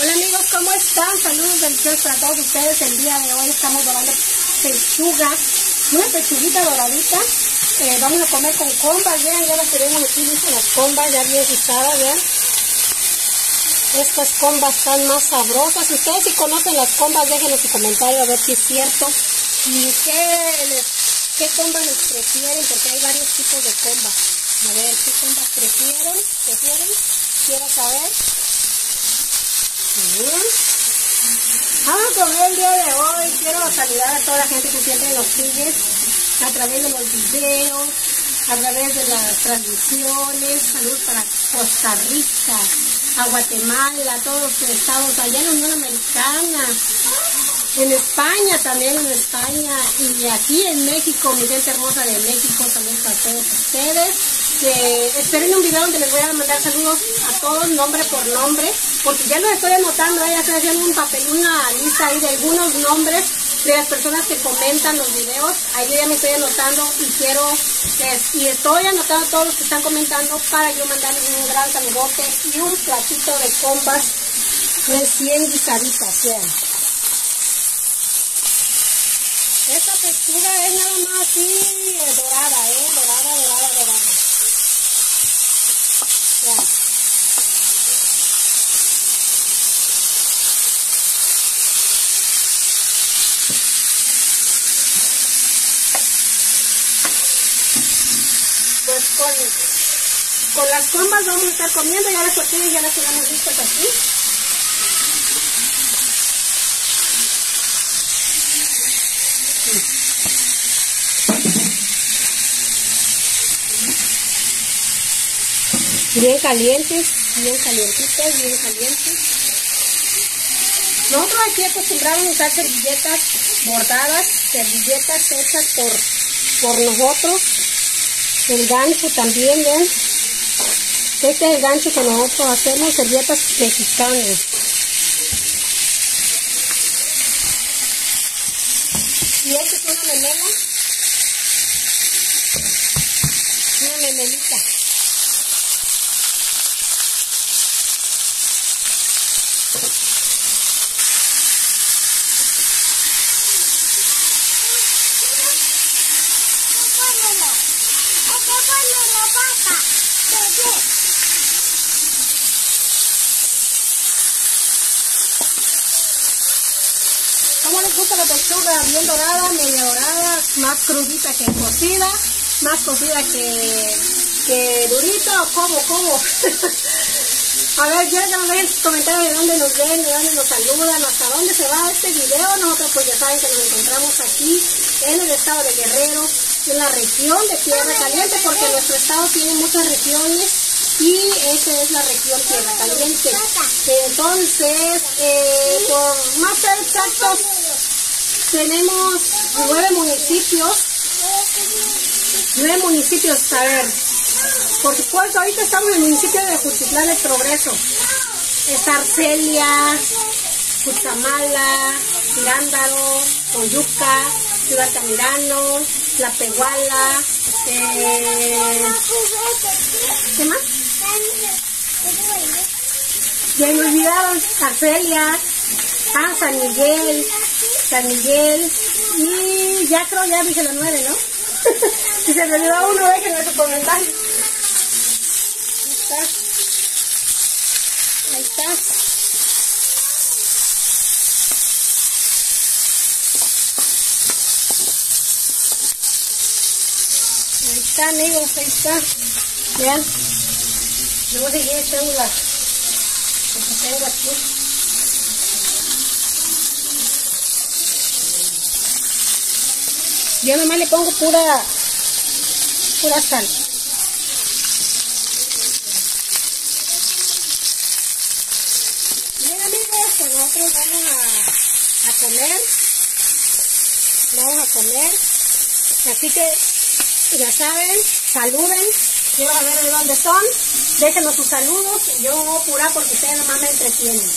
Hola amigos, ¿cómo están? Saludos del chef para todos ustedes. El día de hoy estamos dorando pechuga, una pechuguita doradita. Eh, vamos a comer con combas, vean, ya las tenemos aquí listas las combas, ya bien guisadas, vean. Estas combas están más sabrosas. Ustedes si conocen las combas, déjenos su comentario a ver si es cierto. Y qué, qué combas les prefieren, porque hay varios tipos de combas. A ver, ¿qué combas prefieren? ¿Prefieren? Quiero saber. Vamos a el día de hoy. Quiero saludar a toda la gente que siempre nos sigue a través de los videos, a través de las transmisiones. Saludos para Costa Rica, a Guatemala, a todos los estados allá en la Unión Americana, en España también, en España y aquí en México, mi gente hermosa de México, saludos a todos ustedes. Eh, esperen un video donde les voy a mandar saludos a todos, nombre por nombre, porque ya lo estoy anotando, ya estoy haciendo un papel, una lista ahí de algunos nombres de las personas que comentan los videos. Ahí ya me estoy anotando y quiero, y estoy anotando todos los que están comentando para yo mandarles un gran saludote y un platito de compas recién guisaditas, vean. Esta textura es nada más así eh, dorada, eh, dorada, dorada, dorada. Vean. Con, con las combas vamos a estar comiendo, ya las tortillas ya las tenemos listas aquí. Bien calientes, bien calientitas, bien calientes. Nosotros aquí acostumbramos a usar servilletas bordadas, servilletas hechas por, por nosotros. El gancho también, ¿ven? Este es el gancho que nosotros hacemos, servilletas mexicanas. Y esta es una memela. Una memelita. ¿Cómo les gusta la pechuga? Bien dorada, media dorada, más crudita que cocida, más cocida que, que durita, o cómo, cómo. A ver, ya nos ven sus comentarios de dónde nos ven, de dónde nos saludan, hasta dónde se va este video. Nosotros pues ya saben que nos encontramos aquí en el estado de Guerrero, en la región de Tierra Caliente, porque nuestro estado tiene muchas regiones y esa es la región Tierra Caliente. Entonces, eh, por más ser exactos, tenemos nueve municipios. Nueve municipios, a ver, por supuesto, ahorita estamos en el municipio de Juchitlán del Progreso. Es Arcelia, Cuchamala, Gándaro, Oyuca, Ciudad Altamirano, La Pehuala, eh, ¿qué más? Ya me olvidaron, Arcelia, ah, San Miguel, San Miguel, y ya creo, ya dije los nueve, ¿no? si se me olvidó uno, déjenme su comentario. Ahí está. Ahí está. Ahí está, amigos, ahí está. Vean. Yo voy a seguir echando la lo que tengo aquí. Yo nomás le pongo pura, pura sal. Bien amigos, pues nosotros vamos a, a comer. Vamos a comer. Así que ya saben, saluden. Quiero saber de dónde son. Déjenos sus saludos. Yo voy a apurar porque ustedes nomás me entretienen.